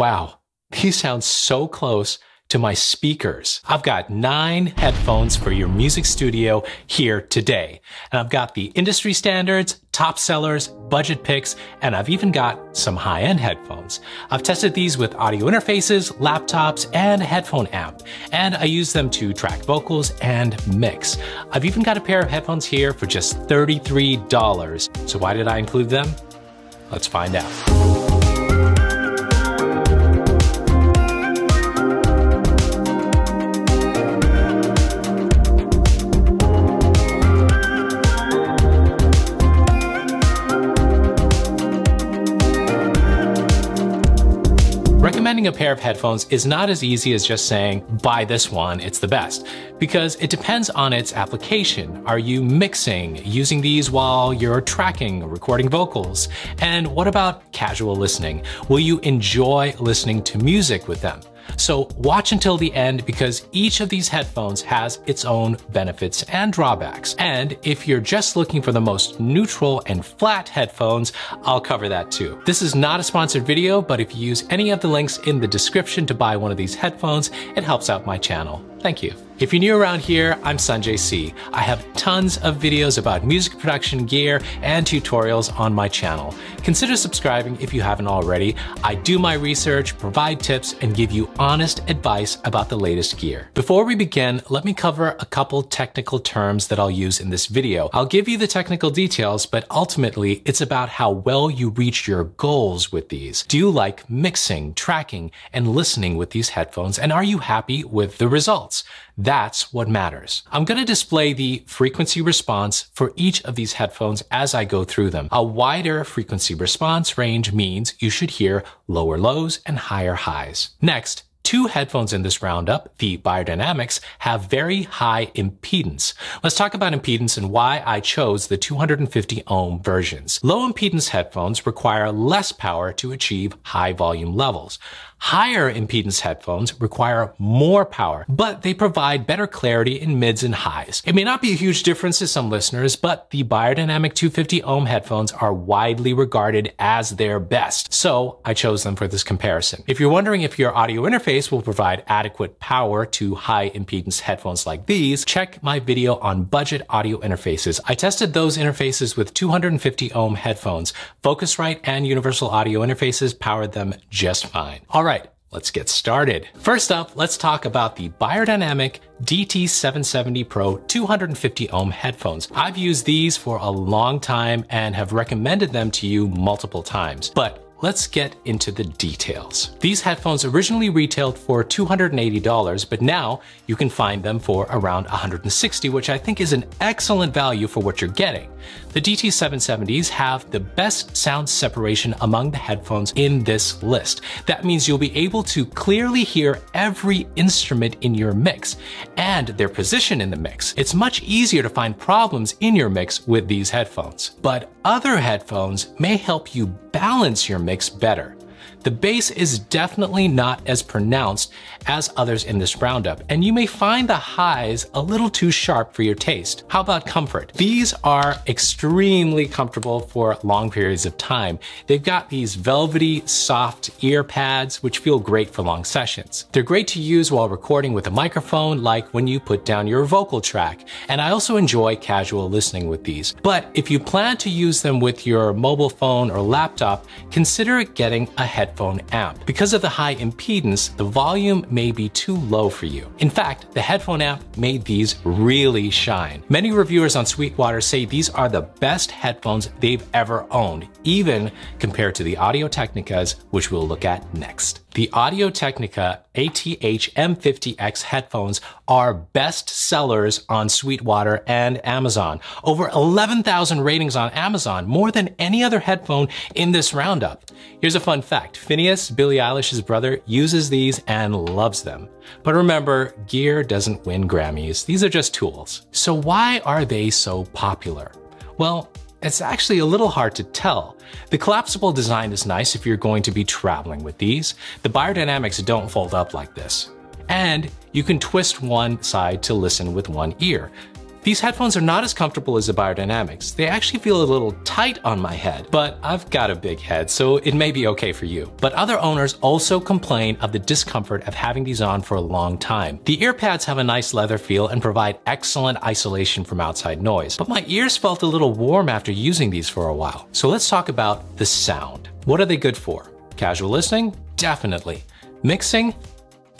Wow, these sound so close to my speakers. I've got nine headphones for your music studio here today. And I've got the industry standards, top sellers, budget picks, and I've even got some high-end headphones. I've tested these with audio interfaces, laptops, and a headphone amp, and I use them to track vocals and mix. I've even got a pair of headphones here for just $33. So why did I include them? Let's find out. A pair of headphones is not as easy as just saying, buy this one, it's the best, because it depends on its application. Are you mixing, using these while you're tracking, recording vocals? And what about casual listening? Will you enjoy listening to music with them? So watch until the end because each of these headphones has its own benefits and drawbacks. And if you're just looking for the most neutral and flat headphones, I'll cover that too. This is not a sponsored video, but if you use any of the links in the description to buy one of these headphones, it helps out my channel. Thank you. If you're new around here, I'm Sanjay C. I have tons of videos about music production gear and tutorials on my channel. Consider subscribing if you haven't already. I do my research, provide tips, and give you honest advice about the latest gear. Before we begin, let me cover a couple technical terms that I'll use in this video. I'll give you the technical details, but ultimately it's about how well you reach your goals with these. Do you like mixing, tracking, and listening with these headphones, and are you happy with the results? That's what matters. I'm going to display the frequency response for each of these headphones as I go through them. A wider frequency response range means you should hear lower lows and higher highs. Next, Two headphones in this roundup, the Beyerdynamics, have very high impedance. Let's talk about impedance and why I chose the 250 ohm versions. Low impedance headphones require less power to achieve high volume levels. Higher impedance headphones require more power, but they provide better clarity in mids and highs. It may not be a huge difference to some listeners, but the Beyerdynamic 250 ohm headphones are widely regarded as their best, so I chose them for this comparison. If you're wondering if your audio interface will provide adequate power to high impedance headphones like these, check my video on budget audio interfaces. I tested those interfaces with 250 ohm headphones. Focusrite and Universal Audio interfaces powered them just fine. All right, let's get started. First up, let's talk about the Beyerdynamic DT770 Pro 250 ohm headphones. I've used these for a long time and have recommended them to you multiple times, but Let's get into the details. These headphones originally retailed for $280, but now you can find them for around 160, which I think is an excellent value for what you're getting. The DT770s have the best sound separation among the headphones in this list. That means you'll be able to clearly hear every instrument in your mix and their position in the mix. It's much easier to find problems in your mix with these headphones. But other headphones may help you balance your mix better. The bass is definitely not as pronounced as others in this roundup, and you may find the highs a little too sharp for your taste. How about comfort? These are extremely comfortable for long periods of time. They've got these velvety, soft ear pads, which feel great for long sessions. They're great to use while recording with a microphone, like when you put down your vocal track. And I also enjoy casual listening with these. But if you plan to use them with your mobile phone or laptop, consider getting a headphone headphone amp. Because of the high impedance, the volume may be too low for you. In fact, the headphone amp made these really shine. Many reviewers on Sweetwater say these are the best headphones they've ever owned, even compared to the Audio Technicas, which we'll look at next. The Audio Technica ATH M50X headphones are best sellers on Sweetwater and Amazon. Over 11,000 ratings on Amazon, more than any other headphone in this roundup. Here's a fun fact. Finneas, Billie Eilish's brother, uses these and loves them. But remember, gear doesn't win Grammys. These are just tools. So why are they so popular? Well, it's actually a little hard to tell. The collapsible design is nice if you're going to be traveling with these. The beyerdynamics don't fold up like this. And you can twist one side to listen with one ear. These headphones are not as comfortable as the Beyerdynamics. They actually feel a little tight on my head, but I've got a big head, so it may be okay for you. But other owners also complain of the discomfort of having these on for a long time. The ear pads have a nice leather feel and provide excellent isolation from outside noise, but my ears felt a little warm after using these for a while. So let's talk about the sound. What are they good for? Casual listening? Definitely. Mixing?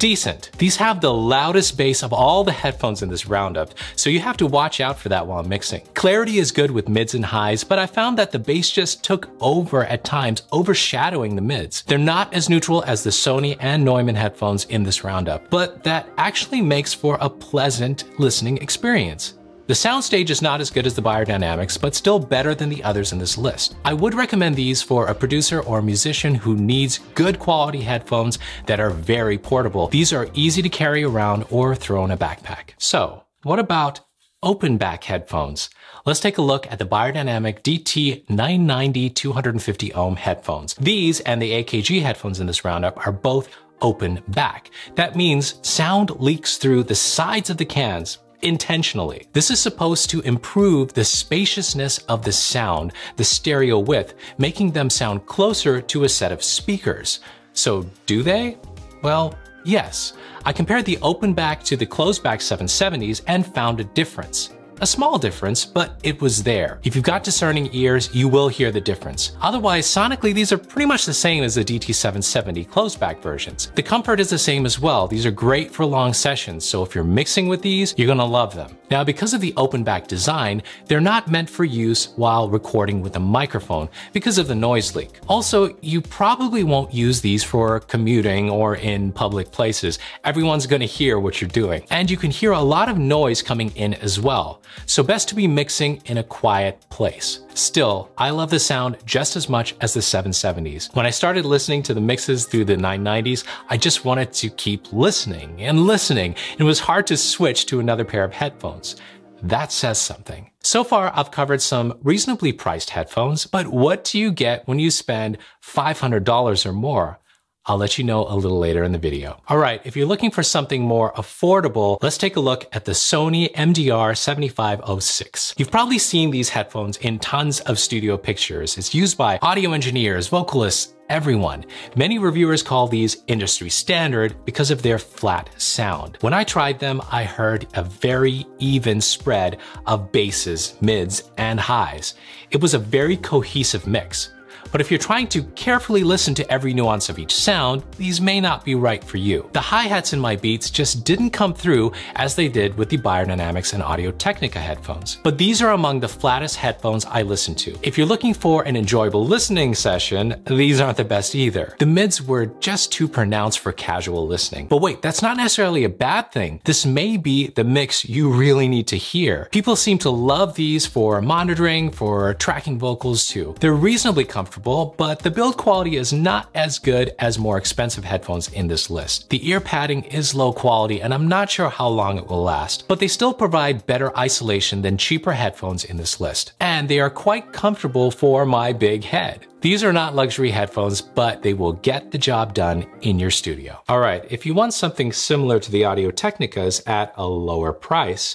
Decent. These have the loudest bass of all the headphones in this roundup, so you have to watch out for that while mixing. Clarity is good with mids and highs, but I found that the bass just took over at times, overshadowing the mids. They're not as neutral as the Sony and Neumann headphones in this roundup, but that actually makes for a pleasant listening experience. The soundstage is not as good as the Beyerdynamics, but still better than the others in this list. I would recommend these for a producer or musician who needs good quality headphones that are very portable. These are easy to carry around or throw in a backpack. So, what about open back headphones? Let's take a look at the Beyerdynamic DT990 250 ohm headphones. These and the AKG headphones in this roundup are both open back. That means sound leaks through the sides of the cans intentionally. This is supposed to improve the spaciousness of the sound, the stereo width, making them sound closer to a set of speakers. So do they? Well, yes. I compared the open back to the closed back 770s and found a difference. A small difference, but it was there. If you've got discerning ears, you will hear the difference. Otherwise, sonically, these are pretty much the same as the DT770 closed back versions. The comfort is the same as well. These are great for long sessions, so if you're mixing with these, you're gonna love them. Now, because of the open back design, they're not meant for use while recording with a microphone because of the noise leak. Also, you probably won't use these for commuting or in public places. Everyone's gonna hear what you're doing. And you can hear a lot of noise coming in as well so best to be mixing in a quiet place. Still, I love the sound just as much as the 770s. When I started listening to the mixes through the 990s, I just wanted to keep listening and listening. It was hard to switch to another pair of headphones. That says something. So far, I've covered some reasonably priced headphones, but what do you get when you spend $500 or more? I'll let you know a little later in the video. All right, if you're looking for something more affordable, let's take a look at the Sony MDR 7506. You've probably seen these headphones in tons of studio pictures. It's used by audio engineers, vocalists, everyone. Many reviewers call these industry standard because of their flat sound. When I tried them, I heard a very even spread of basses, mids, and highs. It was a very cohesive mix. But if you're trying to carefully listen to every nuance of each sound, these may not be right for you. The hi-hats in my beats just didn't come through as they did with the Beyerdynamics and Audio-Technica headphones. But these are among the flattest headphones I listen to. If you're looking for an enjoyable listening session, these aren't the best either. The mids were just too pronounced for casual listening. But wait, that's not necessarily a bad thing. This may be the mix you really need to hear. People seem to love these for monitoring, for tracking vocals too. They're reasonably comfortable comfortable, but the build quality is not as good as more expensive headphones in this list. The ear padding is low quality and I'm not sure how long it will last, but they still provide better isolation than cheaper headphones in this list. And they are quite comfortable for my big head. These are not luxury headphones, but they will get the job done in your studio. All right, if you want something similar to the Audio Technicas at a lower price,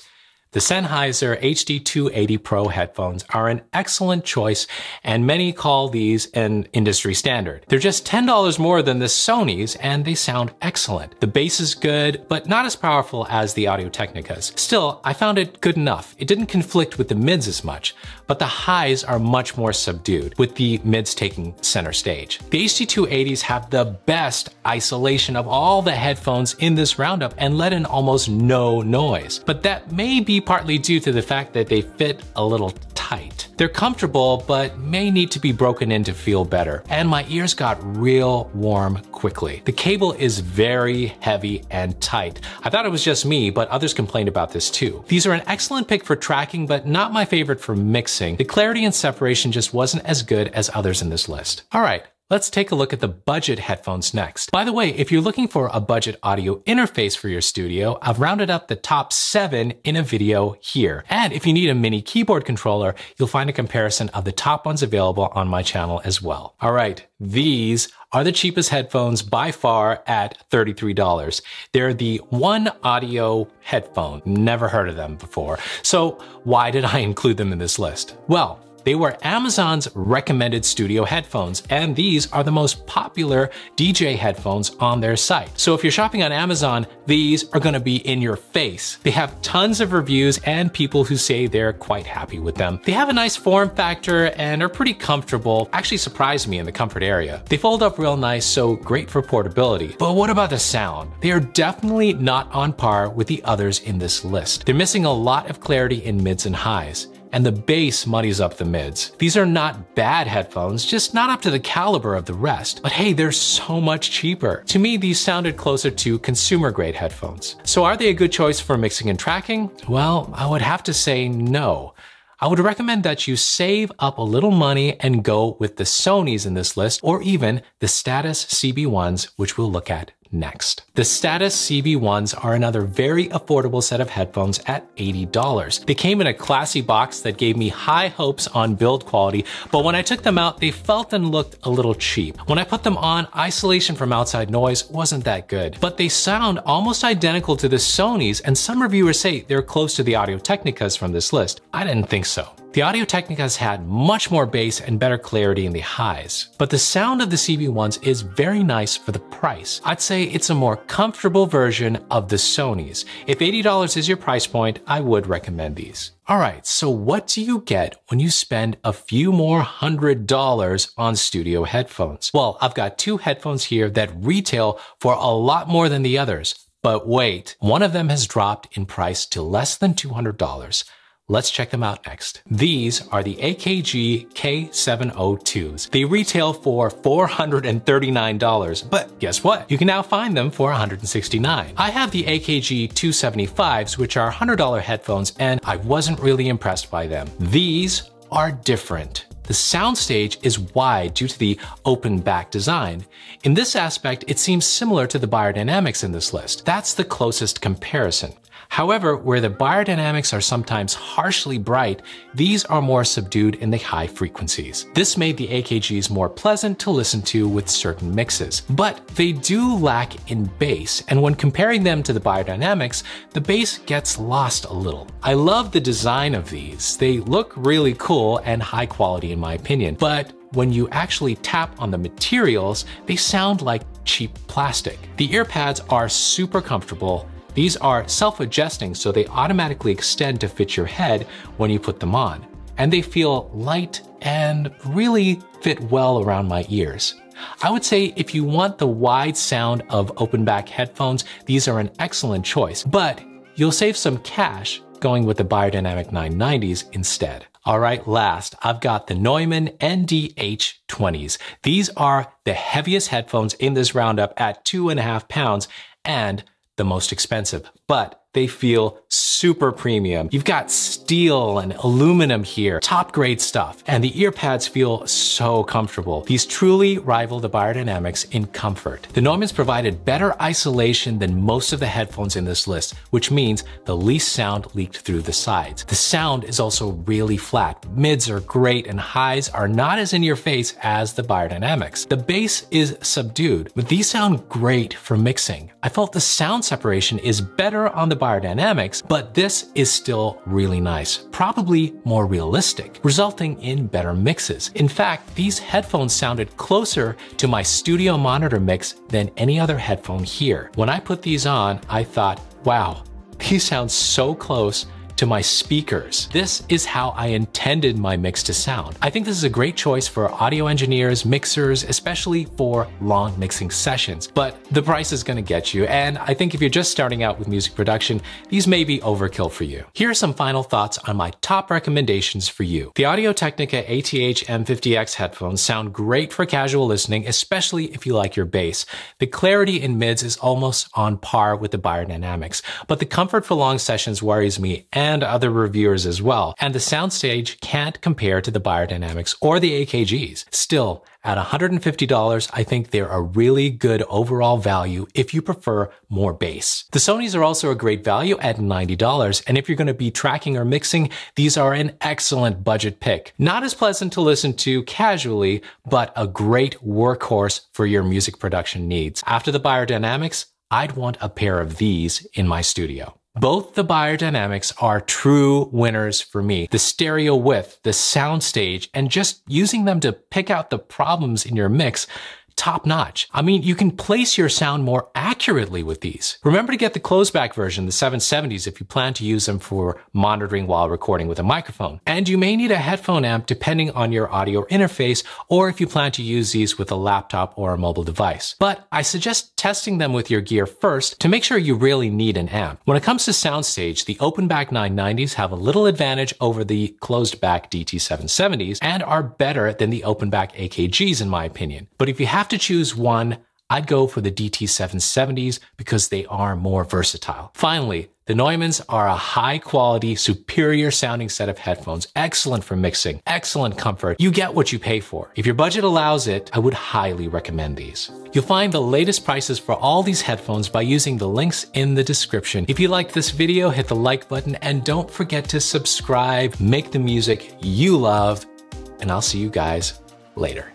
the Sennheiser HD280 Pro headphones are an excellent choice, and many call these an industry standard. They're just $10 more than the Sony's, and they sound excellent. The bass is good, but not as powerful as the Audio Technicas. Still, I found it good enough. It didn't conflict with the mids as much, but the highs are much more subdued, with the mids taking center stage. The HD280s have the best isolation of all the headphones in this roundup and let in almost no noise. But that may be partly due to the fact that they fit a little tight. They're comfortable, but may need to be broken in to feel better. And my ears got real warm quickly. The cable is very heavy and tight. I thought it was just me, but others complained about this too. These are an excellent pick for tracking, but not my favorite for mixing. The clarity and separation just wasn't as good as others in this list. All right, Let's take a look at the budget headphones next. By the way, if you're looking for a budget audio interface for your studio, I've rounded up the top seven in a video here. And if you need a mini keyboard controller, you'll find a comparison of the top ones available on my channel as well. All right, these are the cheapest headphones by far at $33. They're the One Audio headphone. Never heard of them before. So why did I include them in this list? Well, they were Amazon's recommended studio headphones, and these are the most popular DJ headphones on their site. So if you're shopping on Amazon, these are gonna be in your face. They have tons of reviews and people who say they're quite happy with them. They have a nice form factor and are pretty comfortable, actually surprised me in the comfort area. They fold up real nice, so great for portability. But what about the sound? They are definitely not on par with the others in this list. They're missing a lot of clarity in mids and highs and the bass muddies up the mids. These are not bad headphones, just not up to the caliber of the rest. But hey, they're so much cheaper. To me, these sounded closer to consumer grade headphones. So are they a good choice for mixing and tracking? Well, I would have to say no. I would recommend that you save up a little money and go with the Sonys in this list or even the Status CB1s, which we'll look at next. The Status CB1s are another very affordable set of headphones at $80. They came in a classy box that gave me high hopes on build quality, but when I took them out, they felt and looked a little cheap. When I put them on, isolation from outside noise wasn't that good, but they sound almost identical to the Sonys, and some reviewers say they're close to the Audio Technicas from this list. I didn't think so. The Audio Technicas had much more bass and better clarity in the highs, but the sound of the CB1s is very nice for the price. I'd say it's a more comfortable version of the Sonys. If $80 is your price point, I would recommend these. Alright, so what do you get when you spend a few more hundred dollars on studio headphones? Well, I've got two headphones here that retail for a lot more than the others. But wait, one of them has dropped in price to less than $200. Let's check them out next. These are the AKG K702s. They retail for $439, but guess what? You can now find them for 169. I have the AKG 275s, which are $100 headphones, and I wasn't really impressed by them. These are different. The soundstage is wide due to the open back design. In this aspect, it seems similar to the Beyerdynamics in this list. That's the closest comparison. However, where the beyerdynamics are sometimes harshly bright, these are more subdued in the high frequencies. This made the AKGs more pleasant to listen to with certain mixes, but they do lack in bass, and when comparing them to the beyerdynamics, the bass gets lost a little. I love the design of these. They look really cool and high quality in my opinion, but when you actually tap on the materials, they sound like cheap plastic. The ear pads are super comfortable these are self-adjusting so they automatically extend to fit your head when you put them on. And they feel light and really fit well around my ears. I would say if you want the wide sound of open back headphones, these are an excellent choice, but you'll save some cash going with the Beyerdynamic 990s instead. All right, last, I've got the Neumann NDH20s. These are the heaviest headphones in this roundup at two and a half pounds and the most expensive, but they feel super premium. You've got steel and aluminum here, top grade stuff, and the ear pads feel so comfortable. These truly rival the Beyerdynamics in comfort. The Neumanns provided better isolation than most of the headphones in this list, which means the least sound leaked through the sides. The sound is also really flat. Mids are great and highs are not as in your face as the Beyerdynamics. The bass is subdued, but these sound great for mixing. I felt the sound separation is better on the beyerdynamics, but this is still really nice, probably more realistic, resulting in better mixes. In fact, these headphones sounded closer to my studio monitor mix than any other headphone here. When I put these on, I thought, wow, these sound so close to my speakers. This is how I intended my mix to sound. I think this is a great choice for audio engineers, mixers, especially for long mixing sessions, but the price is gonna get you, and I think if you're just starting out with music production, these may be overkill for you. Here are some final thoughts on my top recommendations for you. The Audio-Technica ATH M50X headphones sound great for casual listening, especially if you like your bass. The clarity in mids is almost on par with the Beyerdynamics, but the comfort for long sessions worries me, and and other reviewers as well. And the soundstage can't compare to the beyerdynamics or the AKGs. Still, at $150, I think they're a really good overall value if you prefer more bass. The Sonys are also a great value at $90, and if you're going to be tracking or mixing, these are an excellent budget pick. Not as pleasant to listen to casually, but a great workhorse for your music production needs. After the beyerdynamics, I'd want a pair of these in my studio. Both the beyerdynamics are true winners for me. The stereo width, the soundstage, and just using them to pick out the problems in your mix top notch. I mean, you can place your sound more accurately with these. Remember to get the closeback version, the 770s, if you plan to use them for monitoring while recording with a microphone. And you may need a headphone amp depending on your audio interface, or if you plan to use these with a laptop or a mobile device. But I suggest testing them with your gear first to make sure you really need an amp. When it comes to soundstage, the open back 990s have a little advantage over the closed back DT770s and are better than the open back AKGs in my opinion. But if you have have to choose one, I'd go for the DT770s because they are more versatile. Finally, the Neumanns are a high quality, superior sounding set of headphones, excellent for mixing, excellent comfort. You get what you pay for. If your budget allows it, I would highly recommend these. You'll find the latest prices for all these headphones by using the links in the description. If you liked this video, hit the like button and don't forget to subscribe, make the music you love, and I'll see you guys later.